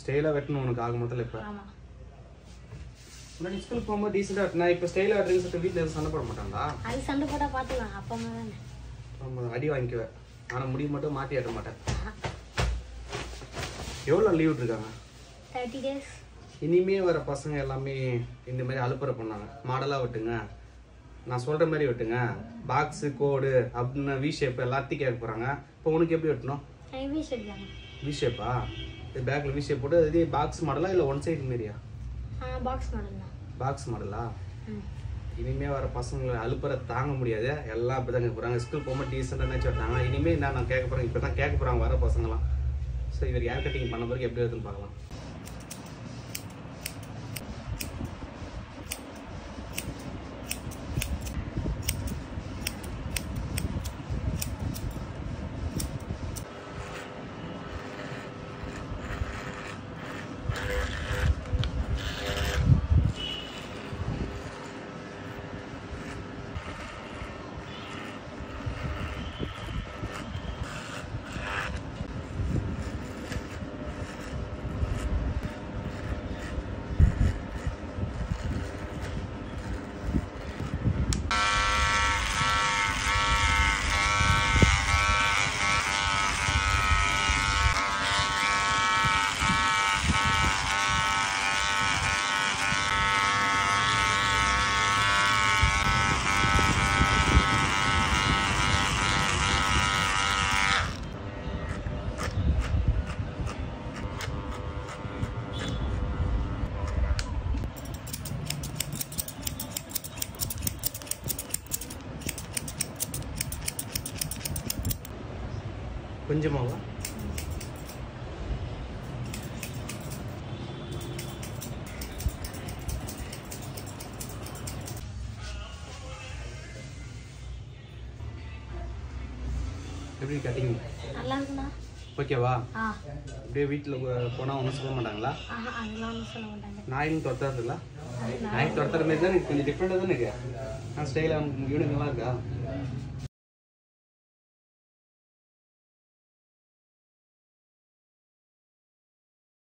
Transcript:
ஸ்டைலாக வெட்டணும் உனக்கு ஆக மொத்தத்தில் இப்போ. ஆமா. முன்னாடி ஸ்கூலுக்கு போகும்போது டீசெண்டாக வெட்டினா இப்போ ஸ்டைலாக வெட்டுறீங்கன்னு சொல்லிட்டு வீட்டில் எதுவும் சண்டை போட மாட்டாங்களா அது சண்டை போட்டா பாத்துக்கலாம். அப்பா அம்மா தானே. அடி வாங்கிக்குவேன். ஆனால் முடி மட்டும் மாற்றி வெட்ட மாட்டேன். எவ்வளோ லீவ் விட்டுருக்காங்க? தேர்ட்டி டேஸ் இனிமே வர பசங்க எல்லாமே இந்த மாதிரி அலுப்புற பண்ணாங்க. மாடலாக வெட்டுங்க. நான் சொல்கிற மாதிரி வெட்டுங்க. பாக்ஸு கோடு அப்படின்னு வி ஷேப் எல்லாத்தையும் கேட்க போகிறாங்க இப்போ உனக்கு எப்படி வெட்டணும்? வி ஷேப்பா இது பேக்கில் வி ஷேப் போட்டு இதே பாக்ஸ் மாடலா இல்லை ஒன் சைடு மாரியா? பாக்ஸ் மாடல் பாக்ஸ் மாடலா இனிமே வர பசங்களை அலுப்புற தாங்க முடியாது. எல்லாம் தான் கேட்க போகிறாங்க ஸ்கூல் போகும்போது டீசெண்டாக நினச்சி விட்டாங்க இனிமேல் நான் கேட்க போகிறேன் இப்போ தான் கேட்க போகிறாங்க வர பசங்களாம். ஸோ இவர் ஏர் கட்டிங் பண்ண பிறகு எப்படி வருதுன்னு பார்க்கலாம். கொஞ்சமாவா? எப்படி கட்டிங் நல்லா இருக்குண்ணா ஓகேவா அப்படியே வீட்டில் போனால் ஒன்றும் சொல்ல மாட்டாங்களா? நாயின் துரத்தாதுங்களா நாய் துரத்துற மாதிரி தான் எனக்கு கொஞ்சம் டிஃப்ரெண்டாக தான் இருக்கு. நான் ஸ்டைலாக யூனிக் நல்லா இருக்கா?